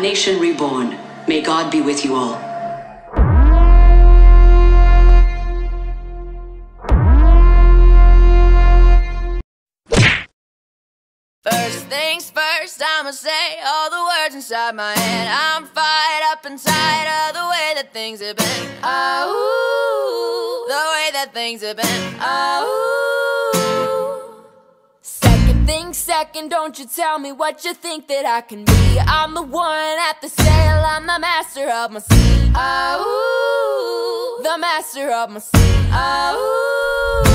nation reborn. May God be with you all. First things first, I'ma say all the words inside my head. I'm fired up tired of the way that things have been. Oh, the way that things have been. Oh. Thing second, don't you tell me what you think that I can be. I'm the one at the sail, I'm the master of my sea. Oh, the master of my sea. Oh.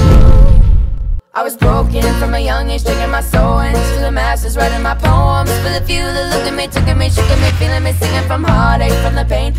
I was broken from a young age, taking my soul into the masses, writing my poems for the few that looked at me, took at me, shook at me, feeling me, singing from heartache, from the pain,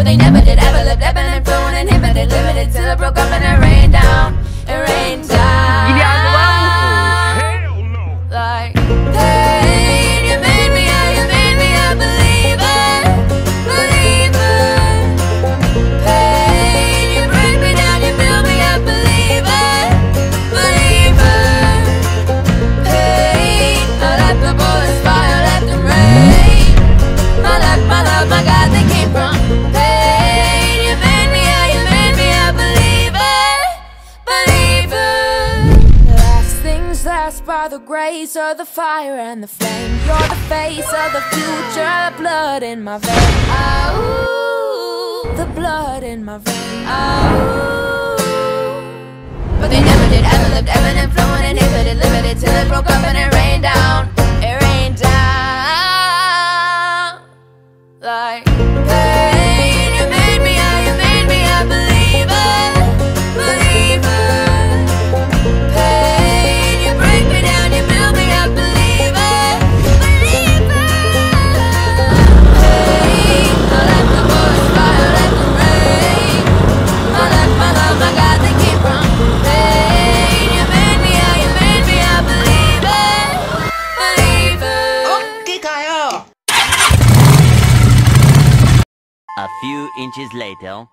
but they never did. Ever lived, ebbing and flowing, inhibited, limited till it broke up and it rained by the grace of the fire and the flame. You're the face of the future, blood in my vein. Oh, the blood in my vein. Oh. But they never did, ever lived, and flowing, inhibited, limited till it broke up and it A few inches later.